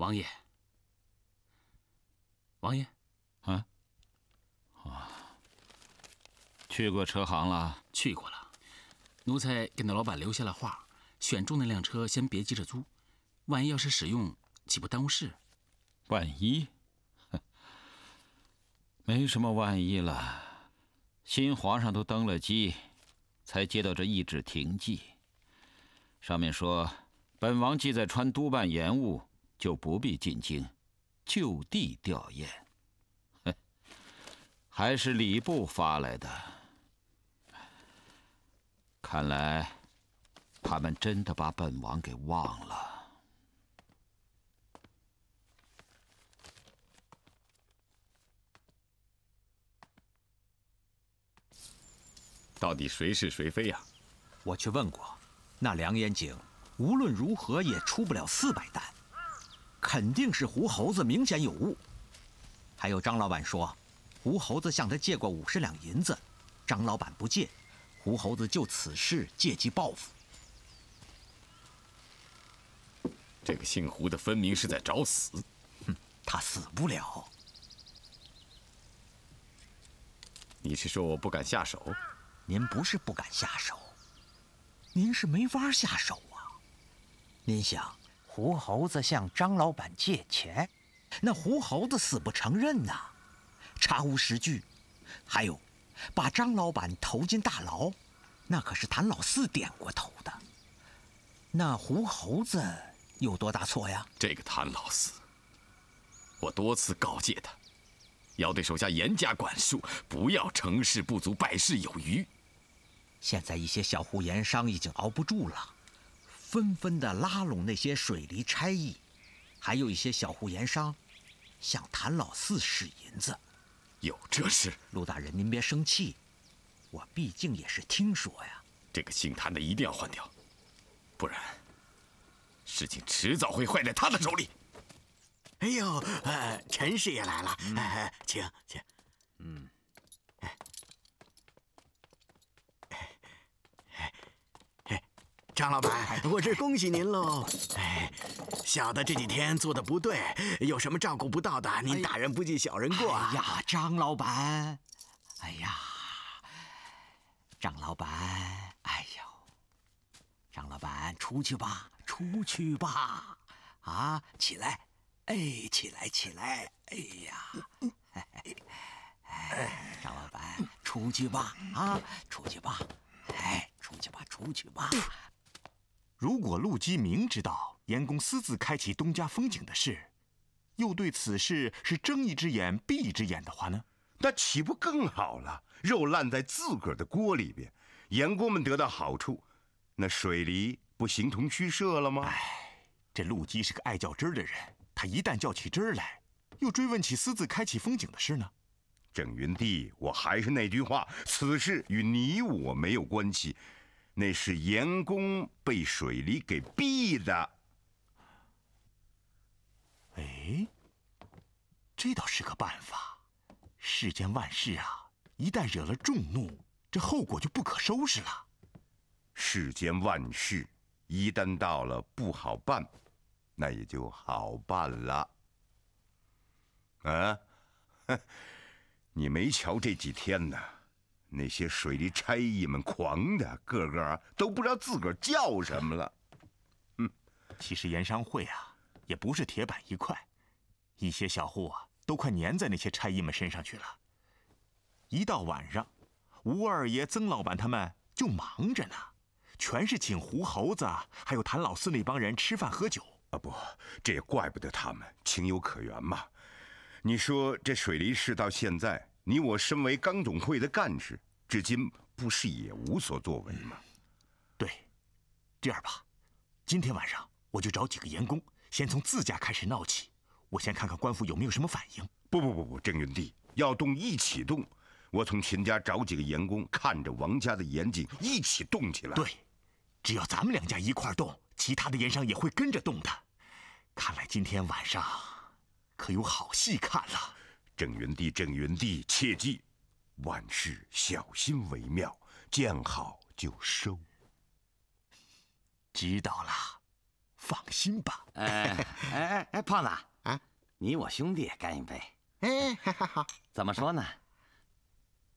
王爷，王爷，啊，啊，去过车行了？去过了。奴才给那老板留下了话，选中那辆车先别急着租，万一要是使用，岂不耽误事？万一？没什么万一了。新皇上都登了基，才接到这懿旨停祭，上面说，本王既在川督办盐务。就不必进京，就地吊唁。哼，还是礼部发来的。看来，他们真的把本王给忘了。到底谁是谁非呀？我去问过，那梁延景无论如何也出不了四百担。肯定是胡猴子明显有误，还有张老板说，胡猴子向他借过五十两银子，张老板不借，胡猴子就此事借机报复。这个姓胡的分明是在找死，哼，他死不了。你是说我不敢下手？您不是不敢下手，您是没法下手啊。您想。胡猴子向张老板借钱，那胡猴子死不承认呐，查无实据。还有，把张老板投进大牢，那可是谭老四点过头的。那胡猴子有多大错呀？这个谭老四，我多次告诫他，要对手下严加管束，不要成事不足败事有余。现在一些小户盐商已经熬不住了。纷纷的拉拢那些水利差役，还有一些小户盐商，向谭老四使银子。有这事？陆大人，您别生气，我毕竟也是听说呀。这个姓谭的一定要换掉，不然事情迟早会坏在他的手里。哎呦，呃，陈师爷来了，请请。嗯。张老板，我这恭喜您喽！哎，小的这几天做的不对，有什么照顾不到的，您大人不计小人过。哎呀，张老板，哎呀，张老板，哎呦，张老板，出去吧，出去吧，啊，起来，哎，起来，起来，哎呀，哎，张老板，出去吧，啊，出去吧，哎，出去吧，出去吧。如果陆基明知道严公私自开启东家风景的事，又对此事是睁一只眼闭一只眼的话呢？那岂不更好了？肉烂在自个儿的锅里边，盐工们得到好处，那水梨不形同虚设了吗？哎，这陆基是个爱较真儿的人，他一旦较起真儿来，又追问起私自开启风景的事呢？郑云帝，我还是那句话，此事与你我没有关系。那是严公被水梨给毙的。哎，这倒是个办法。世间万事啊，一旦惹了众怒，这后果就不可收拾了。世间万事一旦到了不好办，那也就好办了。啊，你没瞧这几天呢？那些水利差役们狂的，个个都不知道自个儿叫什么了。嗯，其实盐商会啊，也不是铁板一块，一些小户啊，都快粘在那些差役们身上去了。一到晚上，吴二爷、曾老板他们就忙着呢，全是请胡猴子还有谭老四那帮人吃饭喝酒。啊，不，这也怪不得他们，情有可原嘛。你说这水利市到现在。你我身为钢总会的干事，至今不是也无所作为吗？对，这样吧，今天晚上我就找几个盐工，先从自家开始闹起。我先看看官府有没有什么反应。不不不不，郑云帝要动一起动。我从秦家找几个盐工，看着王家的盐井一起动起来。对，只要咱们两家一块动，其他的盐商也会跟着动的。看来今天晚上可有好戏看了。郑云帝，郑云帝，切记，万事小心为妙，见好就收。知道了，放心吧。哎哎哎哎，胖子啊，你我兄弟干一杯。哎，好好。怎么说呢？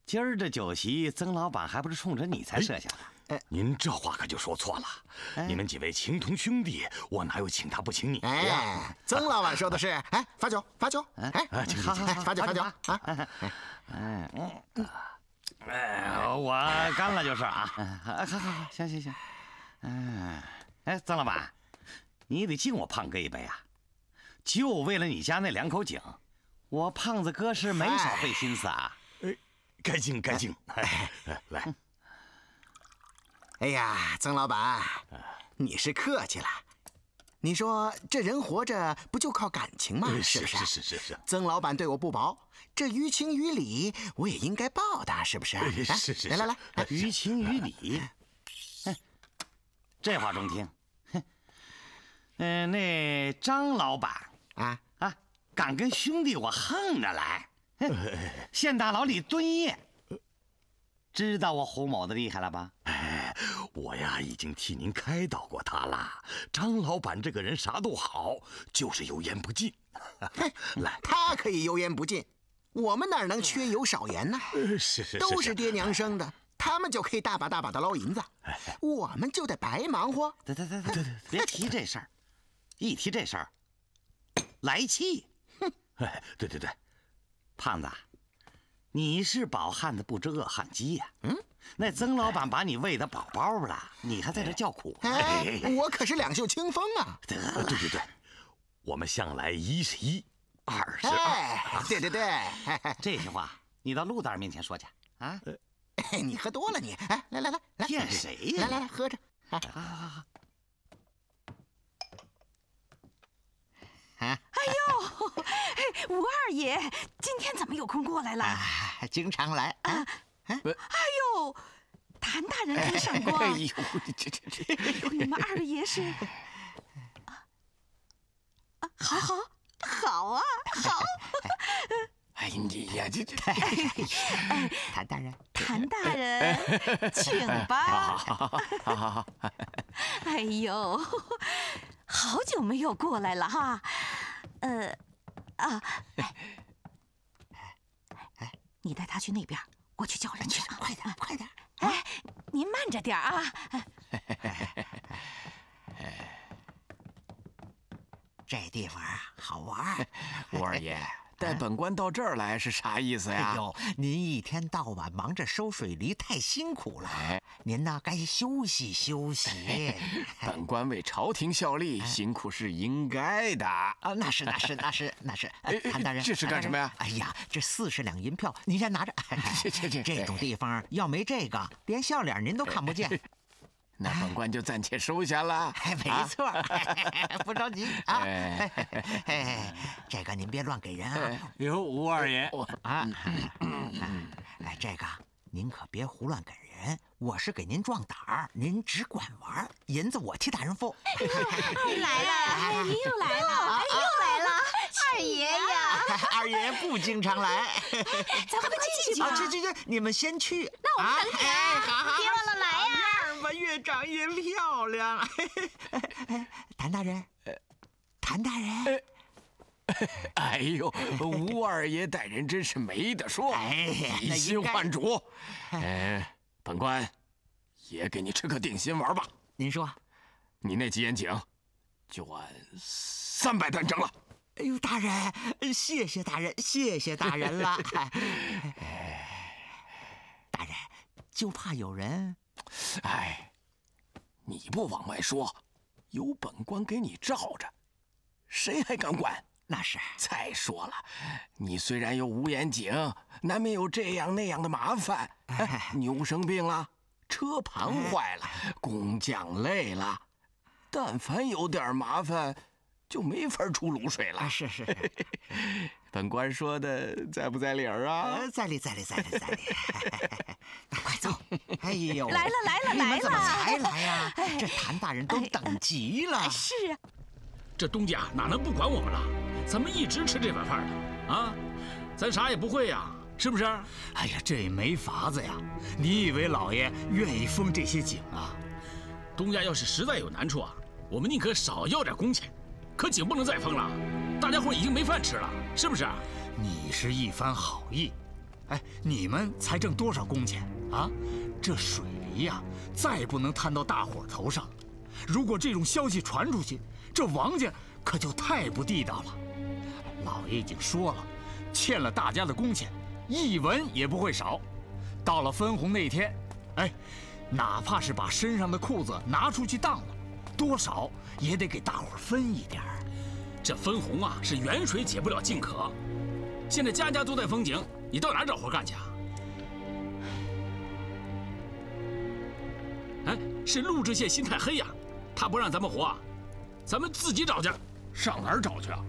今儿这酒席，曾老板还不是冲着你才设下的。哎，您这话可就说错了。你们几位情同兄弟，我哪有请他不请你呀？曾老板说的是，哎，罚酒，罚酒，哎，好，罚酒，罚酒啊！哎嗯，哎，我干了就是啊。好好好，行行行。嗯，哎，曾老板，你得敬我胖哥一杯啊！就为了你家那两口井，我胖子哥是没少费心思啊。哎，该敬该敬。来。哎呀，曾老板，你是客气了。你说这人活着不就靠感情吗？是不是？是是是是。曾老板对我不薄，这于情于理我也应该报答，是不是？是是。来来来，于情于理。这话中听。嗯，那张老板啊啊，敢跟兄弟我横着来，县大牢里蹲夜。知道我胡某的厉害了吧？哎，我呀已经替您开导过他了。张老板这个人啥都好，就是油盐不进。来，他可以油盐不进，我们哪能缺油少盐呢？是是，都是爹娘生的，他们就可以大把大把的捞银子，我们就得白忙活。对对对对对，别提这事儿，一提这事儿，来气。哼，哎，对对对，胖子。你是饱汉子不知饿汉饥呀！嗯，那曾老板把你喂得饱饱了，你还在这叫苦？哎，我可是两袖清风啊！得，对对对，我们向来一是一，二是二。对对对，这些话你到陆大人面前说去啊！你喝多了你，哎，来来来来，骗谁呀？来来来，喝着。好好好。哎呦，吴二爷，今天怎么有空过来了？经常来啊。哎呦，谭大人没赏光。哎呦，这这这，你们二爷是？啊，好好好啊，好。哎你呀，这这。哎谭大人，谭大人，请吧。好好好好好。哎呦，好久没有过来了哈。呃，啊，哎，哎，你带他去那边，我去叫人去啊！快点，快点！哎，您慢着点啊！这地方好玩，吴二爷。带本官到这儿来是啥意思呀？哎呦，您一天到晚忙着收水梨，太辛苦了。您呢，该休息休息。本官为朝廷效力，辛苦是应该的。啊，那是那是那是 那是。谭大人，这是干什么呀？哎呀，这四十两银票，您先拿着。这这这这种地方要没这个，连笑脸您都看不见。那本官就暂且收下了。没错，不着急啊。这个您别乱给人啊。有，吴二爷啊，哎，这个您可别胡乱给人。我是给您壮胆儿，您只管玩，银子我替大人付。您来了，您又来了，又来了，二爷呀！二爷不经常来。咱们快进去吧。去去去，你们先去。那我们等你啊，别忘了越长越漂亮，谭大人，谭大人，哎呦，吴二爷待人真是没得说，以心换主。哎，本官也给你吃个定心丸吧。您说，你那几眼井，就按三百担征了。哎呦，大人，谢谢大人，谢谢大人了。大人，就怕有人。哎，你不往外说，有本官给你罩着，谁还敢管？那是。再说了，你虽然有五眼井，难免有这样那样的麻烦。牛生病了，车盘坏了，工匠累了，但凡有点麻烦，就没法出卤水了。是是是。本官说的在不在理儿啊？在理在理在理在理。哎呦，来了来了来了！你们怎么才来呀？这谭大人都等急了。是啊，这东家哪能不管我们了？咱们一直吃这碗饭的啊，咱啥也不会呀，是不是？哎呀，这也没法子呀。你以为老爷愿意封这些井啊？东家要是实在有难处啊，我们宁可少要点工钱，可井不能再封了，大家伙已经没饭吃了，是不是？你是一番好意，哎，你们才挣多少工钱啊？这水梨呀，再不能摊到大伙头上。如果这种消息传出去，这王家可就太不地道了。老爷已经说了，欠了大家的工钱，一文也不会少。到了分红那天，哎，哪怕是把身上的裤子拿出去当了。多少也得给大伙分一点。这分红啊，是远水解不了近渴。现在家家都在封井，你到哪找活干去啊？哎，是陆知县心太黑呀，他不让咱们活，咱们自己找去。上哪儿找去啊？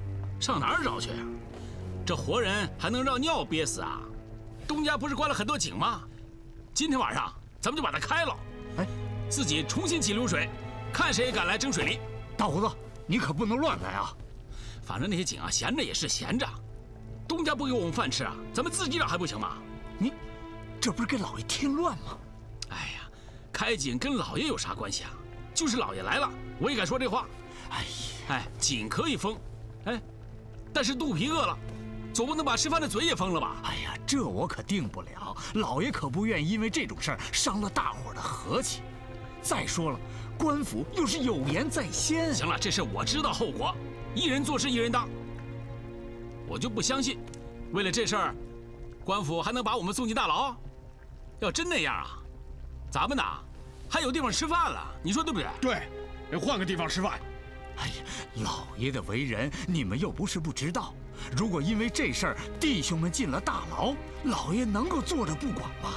上哪儿找去呀？这活人还能让尿憋死啊？东家不是关了很多井吗？今天晚上咱们就把它开了，哎，自己重新起流水。看谁敢来争水利，大胡子，你可不能乱来啊！反正那些井啊，闲着也是闲着，东家不给我们饭吃啊，咱们自己找还不行吗？你这不是给老爷添乱吗？哎呀，开井跟老爷有啥关系啊？就是老爷来了，我也敢说这话。哎呀，哎，井可以封，哎，但是肚皮饿了，总不能把吃饭的嘴也封了吧？哎呀，这我可定不了，老爷可不愿意因为这种事儿伤了大伙的和气。再说了。官府又是有言在先。行了，这事我知道后果，一人做事一人当。我就不相信，为了这事儿，官府还能把我们送进大牢？要真那样啊，咱们呐还有地方吃饭了，你说对不对？对，得换个地方吃饭。哎呀，老爷的为人你们又不是不知道。如果因为这事儿弟兄们进了大牢，老爷能够坐着不管吗？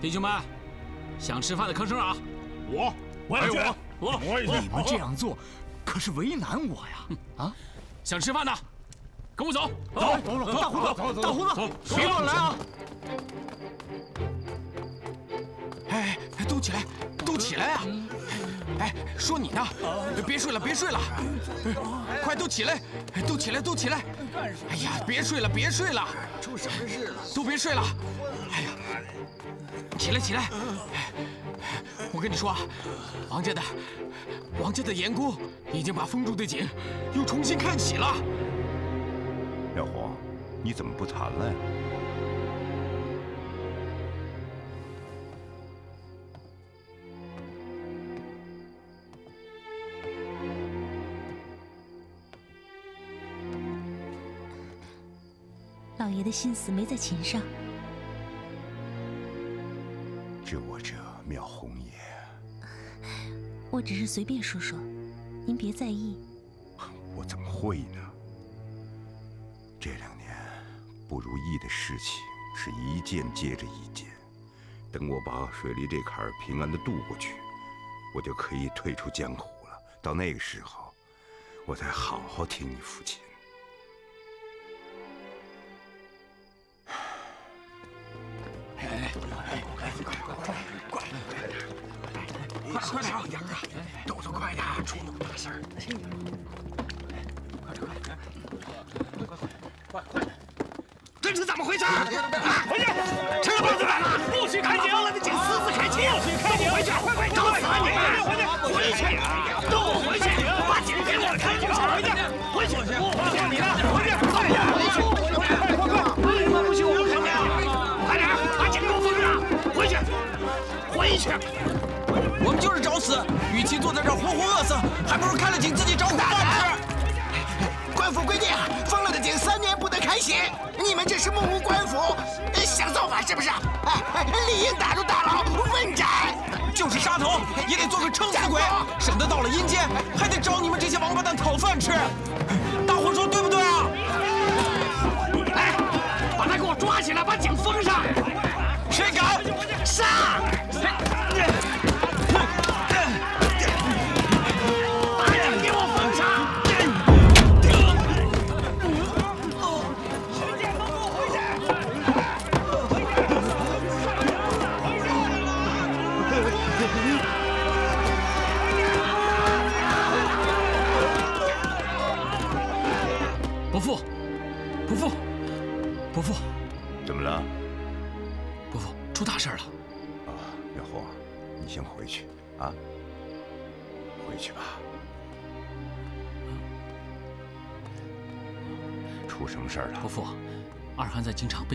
弟兄们，想吃饭的吭声啊！我。我也去我我也你们这样做，可是为难我呀！啊，想吃饭的，跟我走走走走，大胡子大胡子，别乱来啊！哎，都起来，都起来啊！哎，说你呢，别睡了，别睡了，快都起来，都起来，都起来！哎呀，别睡了，别睡了，出什么事了？都别睡了！哎呀，起来，起来！我跟你说啊，王家的王家的盐工已经把封住的井又重新开启了。小黄，你怎么不谈了呀？老爷的心思没在琴上。知我者妙红也，我只是随便说说，您别在意。我怎么会呢？这两年不如意的事情是一件接着一件，等我把水利这坎儿平安的渡过去，我就可以退出江湖了。到那个时候，我再好好听你父亲。快点啊，杨啊，动作快点，出那么大事儿！快点，快点，快快！这是怎么回事？回去！吃了包子胆了？不许开井！了的井私自开启！不许开井！回去！快快，找死啊你！回去！回去！都回去！把井给我开井！回去！回去！我听你的！回去！快点！回去！快快快！为什么不许我们开井？快点，把井给我封上！回去！回去！我们就是找死，与其坐在这儿活活饿死，还不如开了井自己找苦饭吃。官府规定，封了的井三年不得开洗。你们这是目无官府，想造反是不是？哎，理应打入大牢问斩。就是杀头，也得做个撑死鬼，省得到了阴间还得找你们这些王八蛋讨饭吃。大伙说对不对啊？来，把他给我抓起来，把井封上。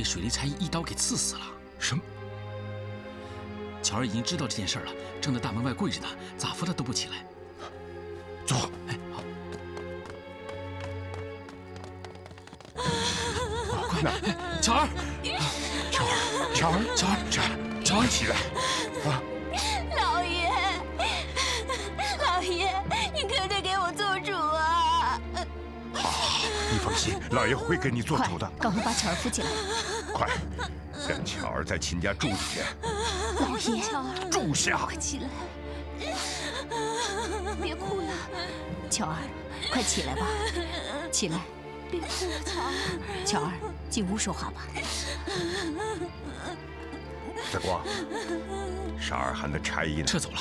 被水利差役一刀给刺死了。什么？巧儿已经知道这件事了，正在大门外跪着呢，咋扶他都不起来。走。哎，好。快点，巧儿，巧儿，巧儿，巧儿，巧儿，巧儿，起来！老爷会给你做主的。赶快把巧儿扶起来！快，让巧儿在秦家住几天。老爷，住下！快起来！别哭了，巧儿，快起来吧，起来！别哭了，巧儿。巧儿，进屋说话吧。再光，杀尔汗的差役呢？撤走了。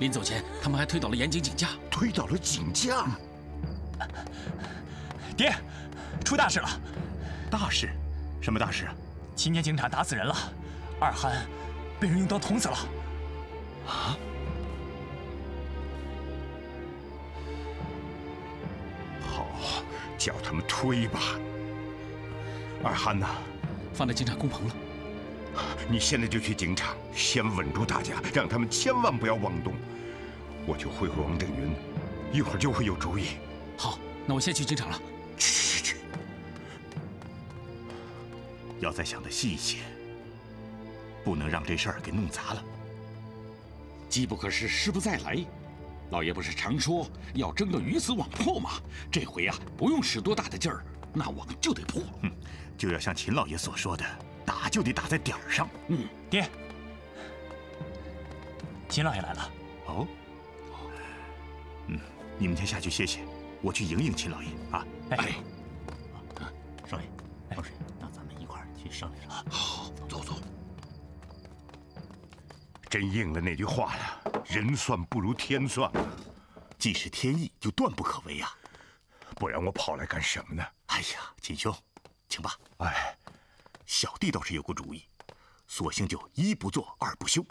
临走前，他们还推倒了严井井架。推倒了井架？爹，出大事了！大事？什么大事？啊？青年警察打死人了，二憨被人用刀捅死了。啊？好，叫他们推吧。二憨呢？放在警察工棚了。你现在就去警场，先稳住大家，让他们千万不要妄动。我就会会王振云，一会儿就会有主意。好，那我先去警场了。要再想得细一些，不能让这事儿给弄砸了。机不可失，失不再来。老爷不是常说要争个鱼死网破吗？这回啊，不用使多大的劲儿，那网就得破。嗯，就要像秦老爷所说的。打就得打在点儿上。嗯，爹，秦老爷来了。哦，嗯，你们先下去歇歇，我去迎迎秦老爷啊。哎，们一块儿去商量商量。好，走走。真应了那句话了，人算不如天算啊。既是天意，就断不可违啊。不然我跑来干什么呢？哎呀，锦兄，请吧。哎。小弟倒是有个主意，索性就一不做二不休，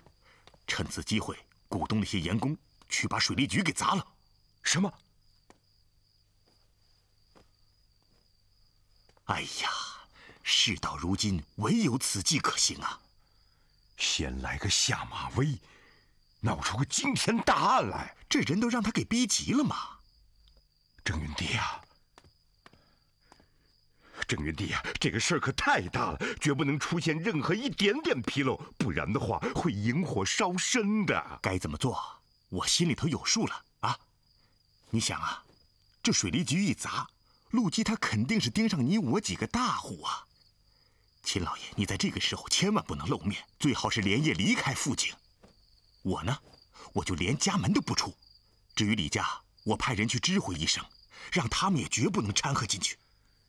趁此机会鼓动那些盐工去把水利局给砸了。什么？哎呀，事到如今，唯有此计可行啊！先来个下马威，闹出个惊天大案来，这人都让他给逼急了嘛！郑云帝啊！郑云帝啊，这个事儿可太大了，绝不能出现任何一点点纰漏，不然的话会引火烧身的。该怎么做，我心里头有数了啊！你想啊，这水利局一砸，陆基他肯定是盯上你我几个大户啊。秦老爷，你在这个时候千万不能露面，最好是连夜离开富锦。我呢，我就连家门都不出。至于李家，我派人去知会一声，让他们也绝不能掺和进去。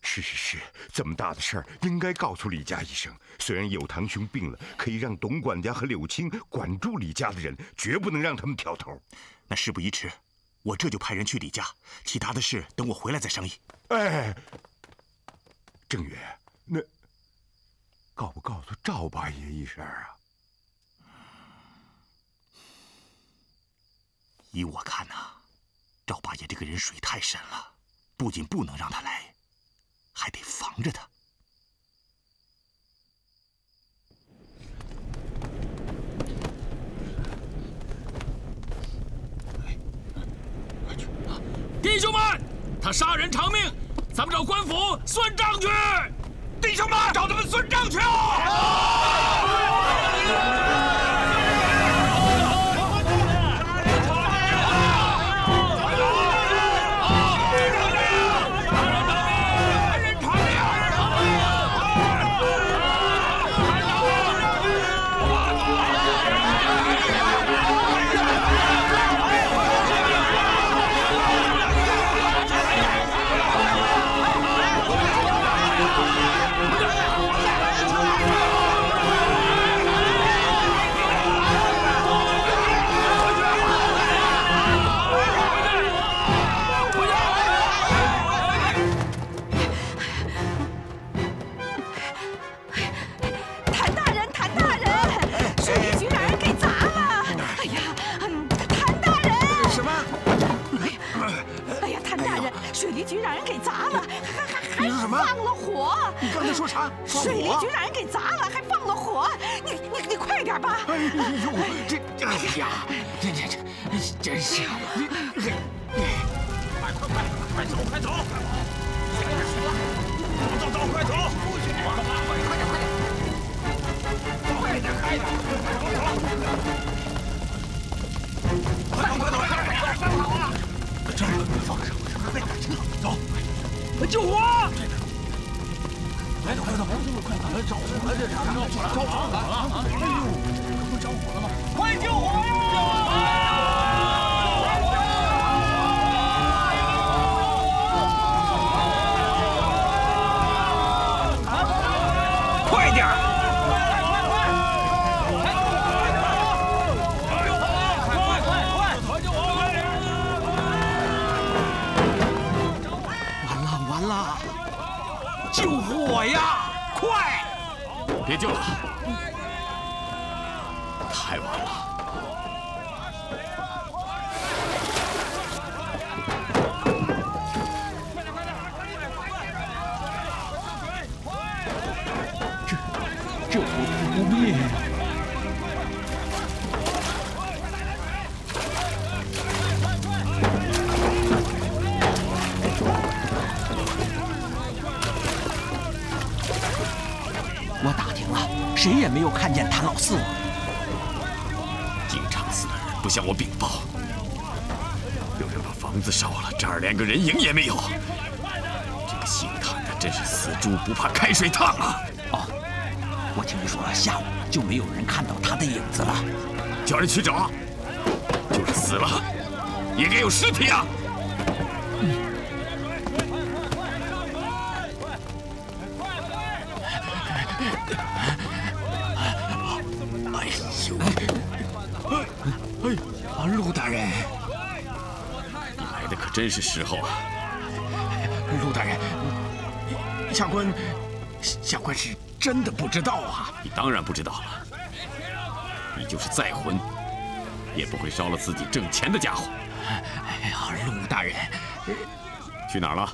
是是是，这么大的事儿应该告诉李家一声。虽然有堂兄病了，可以让董管家和柳青管住李家的人，绝不能让他们挑头。那事不宜迟，我这就派人去李家，其他的事等我回来再商议。哎，郑远，那告不告诉赵八爷一声啊？依我看呐，赵八爷这个人水太深了，不仅不能让他来。还得防着他。弟兄们，他杀人偿命，咱们找官府算账去。弟兄们，找他们算账去啊！不怕开水烫啊！哦，我听说下午就没有人看到他的影子了。叫人去找，就是死了，也该有尸体啊！哎呦！哎，啊，陆大人，你来的可真是时候啊！陆大人，下官，下官是真的不知道啊！你当然不知道了，你就是再混，也不会烧了自己挣钱的家伙。哎呀，陆大人，去哪儿了？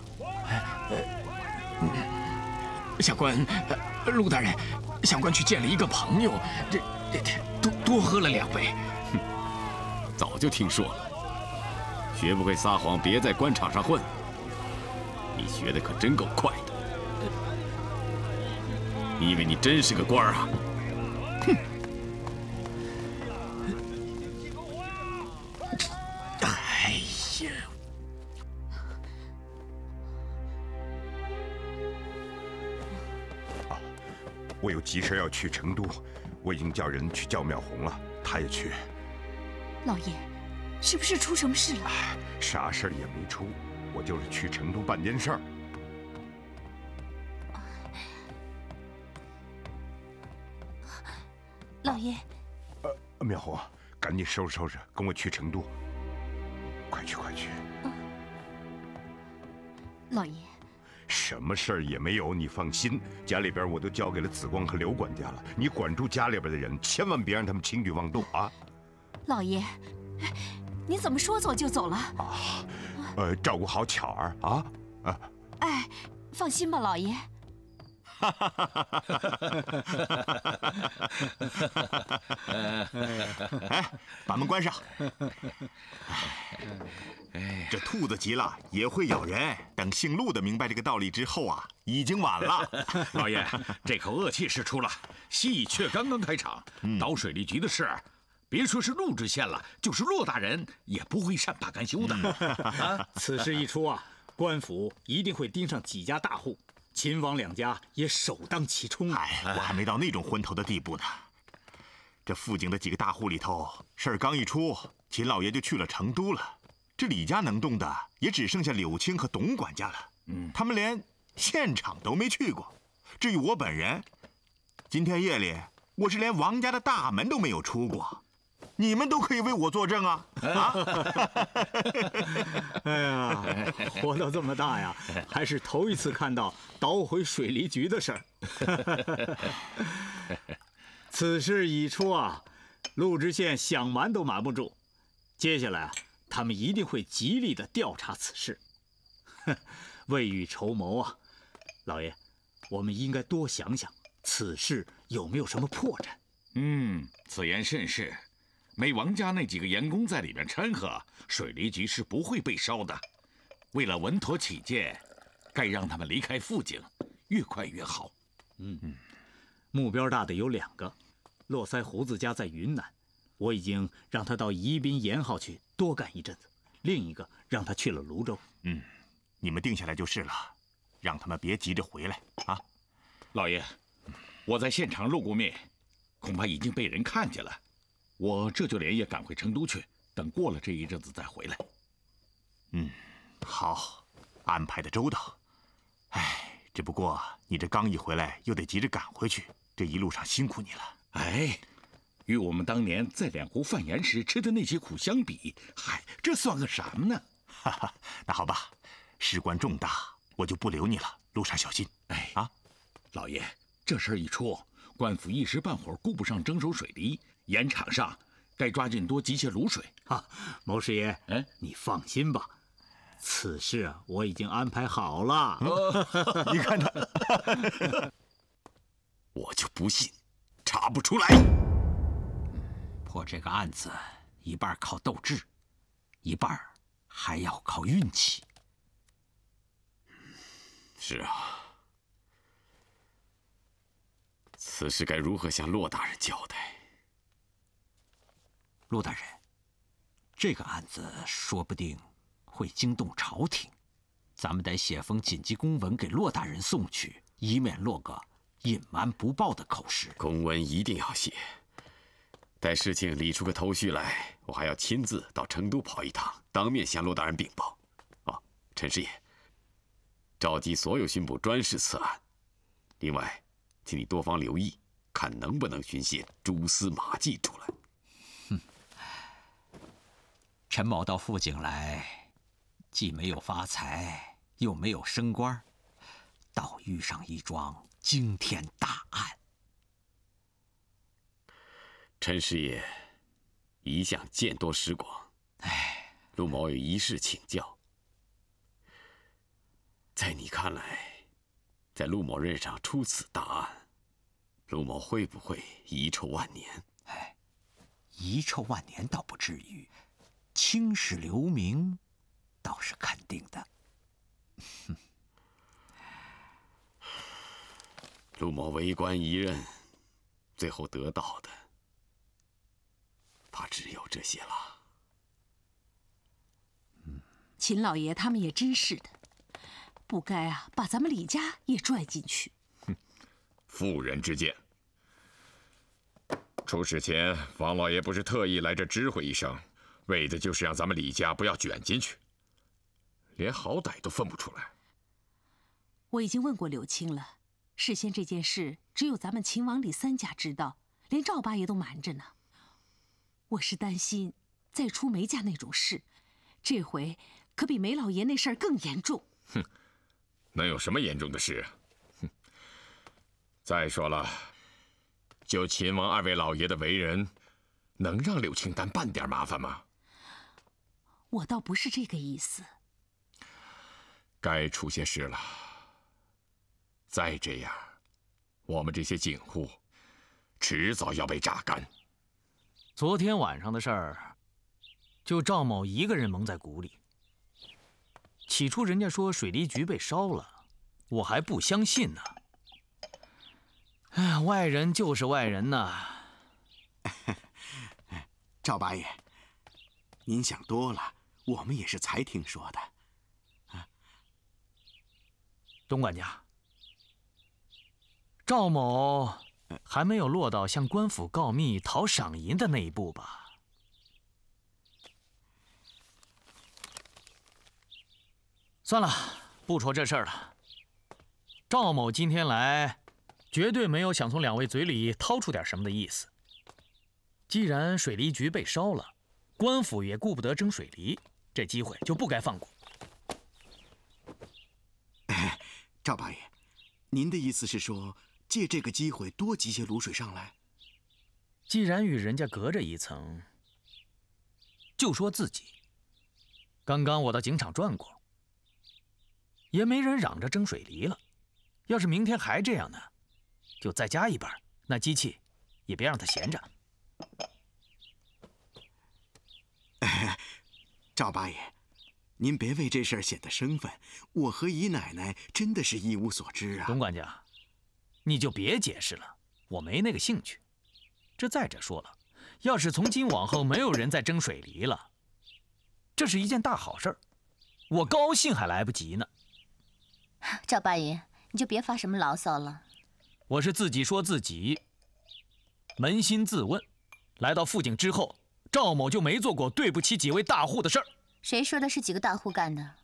下官，呃陆大人，下官去见了一个朋友，这这这多多喝了两杯。哼早就听说了，学不会撒谎，别在官场上混。你学的可真够快的，你以为你真是个官儿啊？哼！哎呀！我有急事要去成都，我已经叫人去叫妙红了，她也去。老爷，是不是出什么事了？啥事儿也没出，我就是去成都办件事儿。老爷，呃，妙红，赶紧收拾收拾，跟我去成都。快去快去！老爷，什么事儿也没有，你放心，家里边我都交给了紫光和刘管家了，你管住家里边的人，千万别让他们轻举妄动啊！老爷，你怎么说走就走了？啊，呃，照顾好巧儿啊啊！哎，放心吧，老爷。哎，把门关上。这兔子急了也会咬人。等姓陆的明白这个道理之后啊，已经晚了。老爷，这口恶气是出了，戏却刚刚开场。倒水利局的事，别说是陆知县了，就是骆大人也不会善罢甘休的。啊，此事一出啊，官府一定会盯上几家大户，秦王两家也首当其冲。哎，我还没到那种昏头的地步呢。这附近的几个大户里头，事儿刚一出，秦老爷就去了成都了。这李家能动的，也只剩下柳青和董管家了。嗯，他们连现场都没去过。至于我本人，今天夜里我是连王家的大门都没有出过。你们都可以为我作证啊！啊！哎呀，活到这么大呀，还是头一次看到捣毁水利局的事儿。此事已出啊，陆知县想瞒都瞒不住。接下来啊，他们一定会极力的调查此事。未雨绸缪啊，老爷，我们应该多想想此事有没有什么破绽。嗯，此言甚是。没王家那几个盐工在里面掺和，水利局是不会被烧的。为了稳妥起见，该让他们离开富井，越快越好。嗯嗯，目标大的有两个，络腮胡子家在云南，我已经让他到宜宾盐号去多干一阵子；另一个让他去了泸州。嗯，你们定下来就是了，让他们别急着回来啊。老爷，我在现场露过面，恐怕已经被人看见了。我这就连夜赶回成都去，等过了这一阵子再回来。嗯，好，安排的周到。哎，只不过你这刚一回来，又得急着赶回去，这一路上辛苦你了。哎，与我们当年在两湖贩盐时吃的那些苦相比，嗨，这算个什么呢？哈哈，那好吧，事关重大，我就不留你了，路上小心。哎啊，老爷，这事儿一出，官府一时半会儿顾不上征收水利。盐场上该抓紧多集些卤水啊！谋师爷，嗯，你放心吧，此事啊我已经安排好了。你看他，我就不信查不出来。破这个案子，一半靠斗志，一半还要靠运气。是啊，此事该如何向骆大人交代？陆大人，这个案子说不定会惊动朝廷，咱们得写封紧急公文给骆大人送去，以免落个隐瞒不报的口实。公文一定要写，待事情理出个头绪来，我还要亲自到成都跑一趟，当面向骆大人禀报。哦，陈师爷，召集所有巡捕专事此案。另外，请你多方留意，看能不能寻些蛛丝马迹出来。陈某到富井来，既没有发财，又没有升官，倒遇上一桩惊天大案。陈师爷一向见多识广，哎，陆某有一事请教。在你看来，在陆某任上出此大案，陆某会不会遗臭万年？哎，遗臭万年倒不至于。青史留名，倒是肯定的。陆某为官一任，最后得到的，怕只有这些了。秦老爷他们也真是的，不该啊，把咱们李家也拽进去。哼，妇人之见。出事前，王老爷不是特意来这知会一声？为的就是让咱们李家不要卷进去，连好歹都分不出来。我已经问过柳青了，事先这件事只有咱们秦王李三家知道，连赵八爷都瞒着呢。我是担心再出梅家那种事，这回可比梅老爷那事儿更严重。哼，能有什么严重的事？哼！再说了，就秦王二位老爷的为人，能让柳青担半点麻烦吗？我倒不是这个意思。该出些事了。再这样，我们这些警户，迟早要被榨干。昨天晚上的事儿，就赵某一个人蒙在鼓里。起初人家说水利局被烧了，我还不相信呢。哎呀，外人就是外人呐。赵八爷，您想多了。我们也是才听说的，啊，东管家，赵某还没有落到向官府告密讨赏银的那一步吧？算了，不说这事儿了。赵某今天来，绝对没有想从两位嘴里掏出点什么的意思。既然水利局被烧了，官府也顾不得征水利。这机会就不该放过。赵八爷，您的意思是说，借这个机会多集些卤水上来？既然与人家隔着一层，就说自己。刚刚我到警场转过，也没人嚷着蒸水梨了，要是明天还这样呢，就再加一半，那机器也别让它闲着。赵八爷，您别为这事儿显得生分，我和姨奶奶真的是一无所知啊。董管家，你就别解释了，我没那个兴趣。这再者说了，要是从今往后没有人再争水梨了，这是一件大好事儿，我高兴还来不及呢。赵八爷，你就别发什么牢骚了。我是自己说自己，扪心自问，来到富井之后。赵某就没做过对不起几位大户的事儿。谁说的是几个大户干的？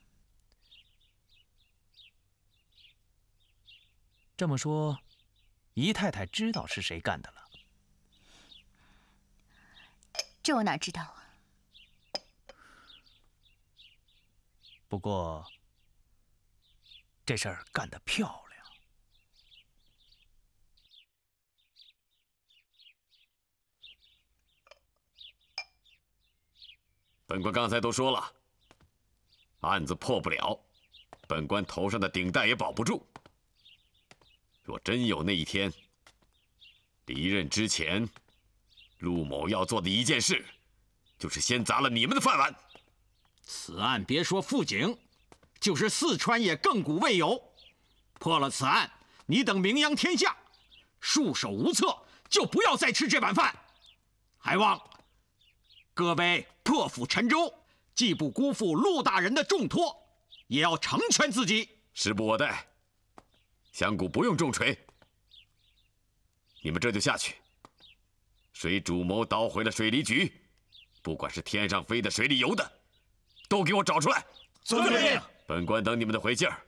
这么说，姨太太知道是谁干的了？这我哪知道啊？不过，这事儿干得漂亮。本官刚才都说了，案子破不了，本官头上的顶戴也保不住。若真有那一天，离任之前，陆某要做的一件事，就是先砸了你们的饭碗。此案别说富井，就是四川也亘古未有。破了此案，你等名扬天下，束手无策，就不要再吃这碗饭。还望各位。破釜沉舟，既不辜负陆大人的重托，也要成全自己。时不我待，响鼓不用重锤，你们这就下去。谁主谋捣毁了水利局？不管是天上飞的，水里游的，都给我找出来。遵命。本官等你们的回信儿，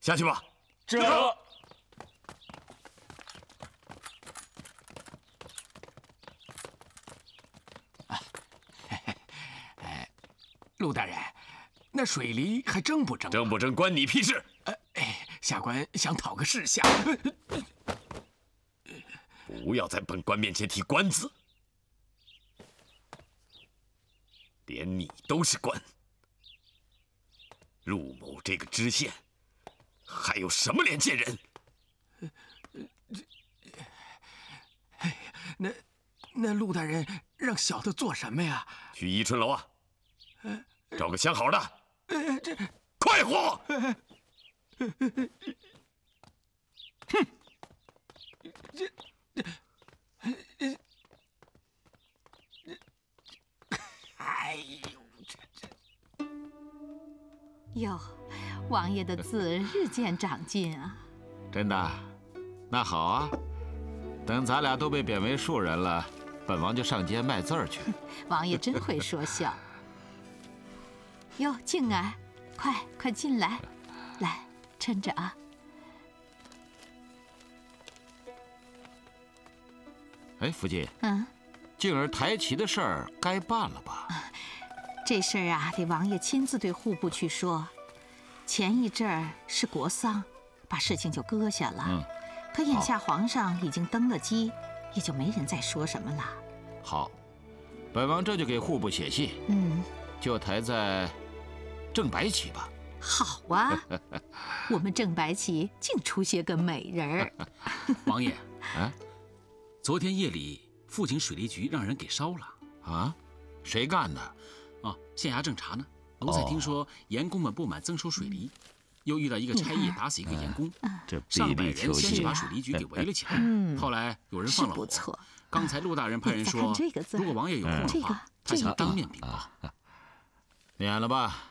下去吧。这。陆大人，那水梨还争不争？争不争关你屁事！哎，下官想讨个事下。不要在本官面前提官字，连你都是官，陆某这个知县还有什么脸见人？哎，那那陆大人让小的做什么呀？去宜春楼啊！找个相好的，快活！哼！这这，哎呦，这这！哟，王爷的字日渐长进啊！真的？那好啊，等咱俩都被贬为庶人了，本王就上街卖字儿去。王爷真会说笑。哟，静儿，快快进来，来撑着啊！哎，福晋，嗯，静儿抬旗的事儿该办了吧？这事儿啊，得王爷亲自对户部去说。前一阵儿是国丧，把事情就搁下了。嗯，可眼下皇上已经登了基，也就没人再说什么了。好，本王这就给户部写信。嗯，就抬在。正白旗吧，好啊！我们正白旗净出些个美人儿。王爷，啊，昨天夜里富锦水利局让人给烧了啊？谁干的？哦，县衙正查呢。奴才听说盐工们不满增收水利，又遇到一个差役打死一个盐工，上百人先是把水利局给围了起来。后来有人放了火。刚才陆大人派人说，如果王爷有空的话，他想当面禀报。免了吧。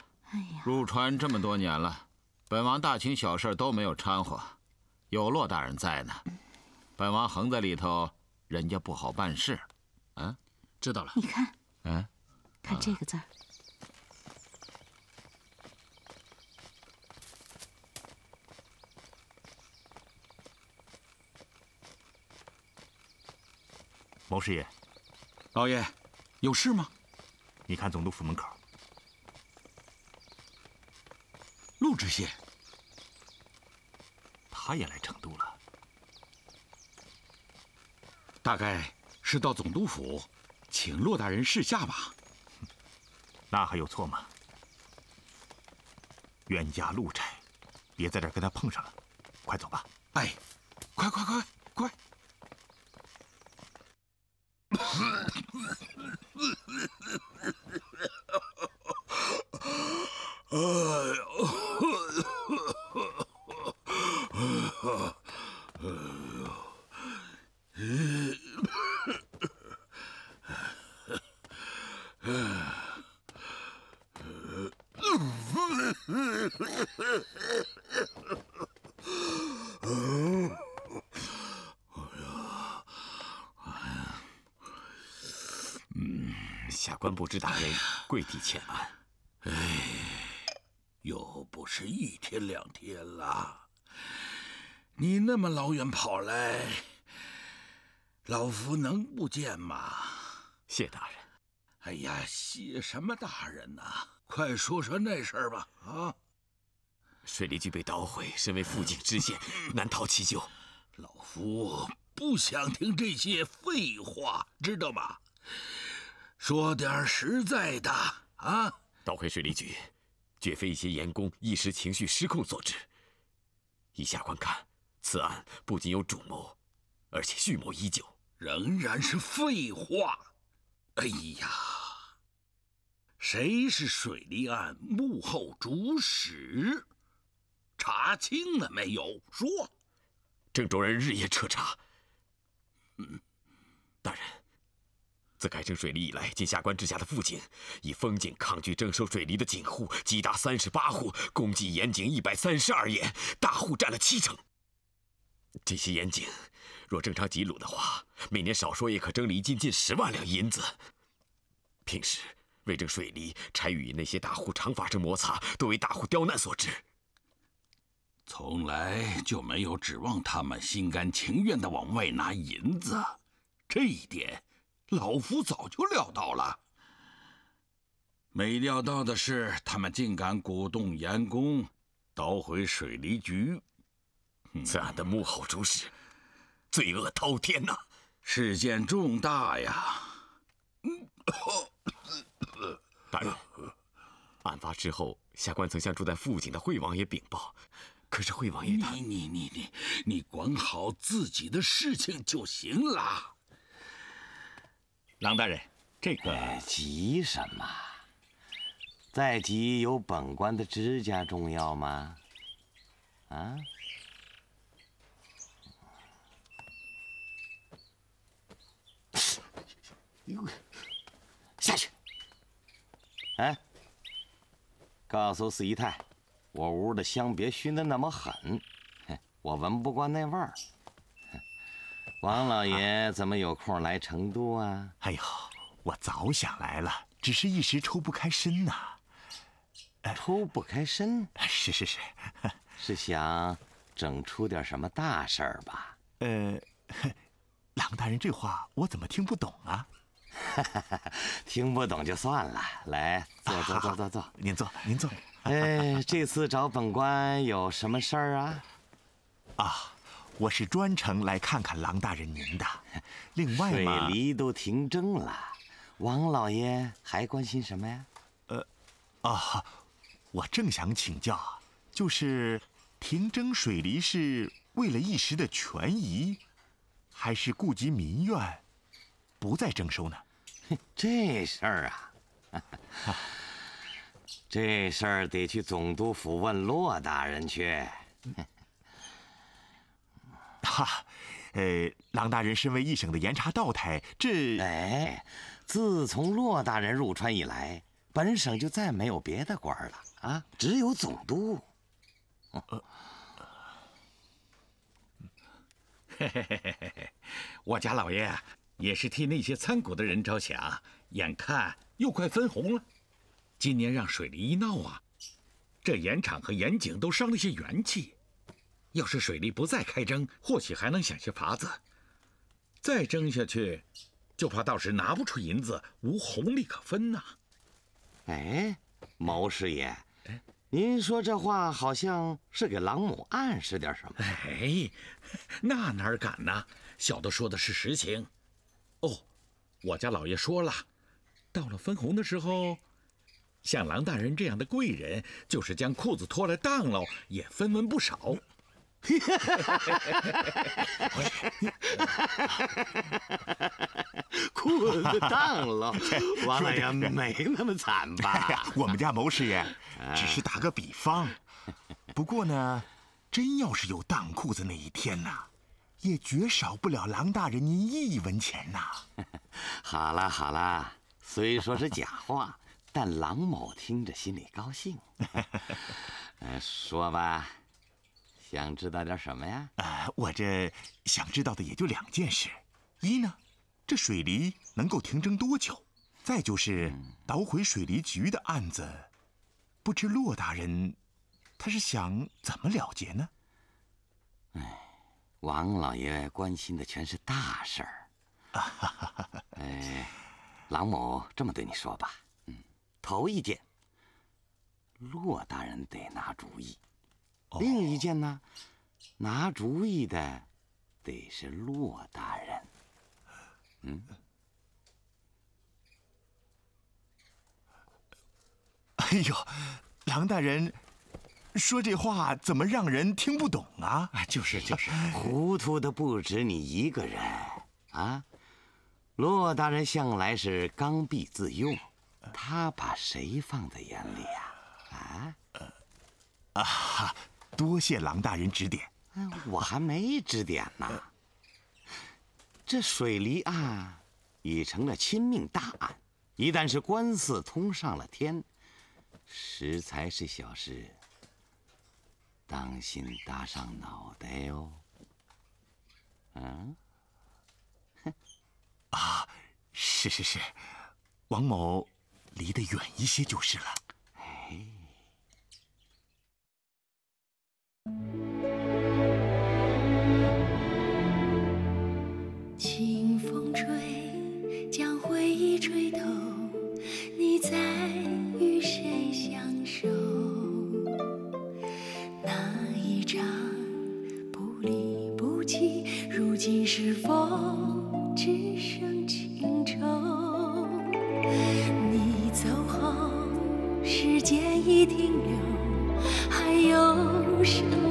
入川这么多年了，本王大情小事都没有掺和，有骆大人在呢，本王横在里头，人家不好办事。啊，知道了。你看，嗯，看这个字儿。毛师爷，老爷，有事吗？你看总督府门口。知县，他也来成都了，大概是到总督府请骆大人示下吧。那还有错吗？冤家路窄，别在这跟他碰上了。快走吧。哎，快快快快！知大人跪地请安。哎，又不是一天两天了，你那么老远跑来，老夫能不见吗？谢大人。哎呀，谢什么大人呐？快说说那事儿吧！啊，水利局被捣毁，身为辅警知县，难逃其咎。老夫不想听这些废话，知道吗？说点实在的啊！捣毁水利局，绝非一些员工一时情绪失控所致。以下官看，此案不仅有主谋，而且蓄谋已久。仍然是废话！哎呀，谁是水利案幕后主使？查清了没有？说。郑州人日夜彻查。嗯，大人。自改征水利以来，进下官治下的辅警，以封井抗拒征收水利的井户积达三十八户，共计盐井一百三十二眼，大户占了七成。这些盐井，若正常缉卤的话，每年少说也可征离金近十万两银子。平时为征水利，差与那些大户常发生摩擦，多为大户刁难所致。从来就没有指望他们心甘情愿的往外拿银子，这一点。老夫早就料到了，没料到的是，他们竟敢鼓动员工捣毁水利局。此案的幕后主使，罪恶滔天呐！事件重大呀！大人，案发之后，下官曾向住在附近的惠王爷禀报，可是惠王爷他……你你你你你管好自己的事情就行了。郎大人，这个急什么？再急有本官的指甲重要吗？啊？下去！哎，告诉四姨太，我屋的香别熏得那么狠，我闻不惯那味儿。王老爷怎么有空来成都啊？哎呦，我早想来了，只是一时抽不开身呐。抽不开身？是是是，是想整出点什么大事儿吧？呃，郎大人这话我怎么听不懂啊？听不懂就算了，来坐坐坐坐坐，您坐您坐。哎，这次找本官有什么事儿啊？啊。我是专程来看看郎大人您的。另外嘛，水梨都停征了，王老爷还关心什么呀？呃，啊，我正想请教，就是停征水梨是为了一时的权宜，还是顾及民怨，不再征收呢？这事儿啊，这事儿得去总督府问骆大人去。哈，呃，郎大人身为一省的盐查道台，这……哎，自从骆大人入川以来，本省就再没有别的官了啊，只有总督。嘿嘿嘿嘿嘿，我家老爷也是替那些参股的人着想，眼看又快分红了，今年让水利一闹啊，这盐场和盐井都伤了些元气。要是水利不再开征，或许还能想些法子。再征下去，就怕到时拿不出银子，无红利可分呐。哎，毛师爷，您说这话好像是给郎母暗示点什么？哎，那哪敢呢？小的说的是实情。哦，我家老爷说了，到了分红的时候，像郎大人这样的贵人，就是将裤子脱了当了，也分文不少。裤子当了，王老爷没那么惨吧？我们家谋师爷只是打个比方。不过呢，真要是有当裤子那一天呐，也绝少不了郎大人您一文钱呐。好了好了，虽说是假话，但郎某听着心里高兴。呃，说吧，想知道点什么呀？呃，我这想知道的也就两件事：一呢，这水梨能够停征多久？再就是捣毁水利局的案子，不知骆大人他是想怎么了结呢？哎，王老爷关心的全是大事儿。哎，郎某这么对你说吧，嗯，头一件，骆大人得拿主意；另一件呢，拿主意的得是骆大人。嗯，哎呦，郎大人说这话怎么让人听不懂啊？就是就是，糊涂的不止你一个人啊！骆大人向来是刚愎自用，他把谁放在眼里呀？啊？啊，多谢郎大人指点。我还没指点呢。这水离案已成了亲命大案，一旦是官司通上了天，实才是小事，当心搭上脑袋哟。嗯。啊，是是是，王某离得远一些就是了。清风吹，将回忆吹透，你在与谁相守？那一场不离不弃，如今是否只剩情愁？你走后，时间已停留，有什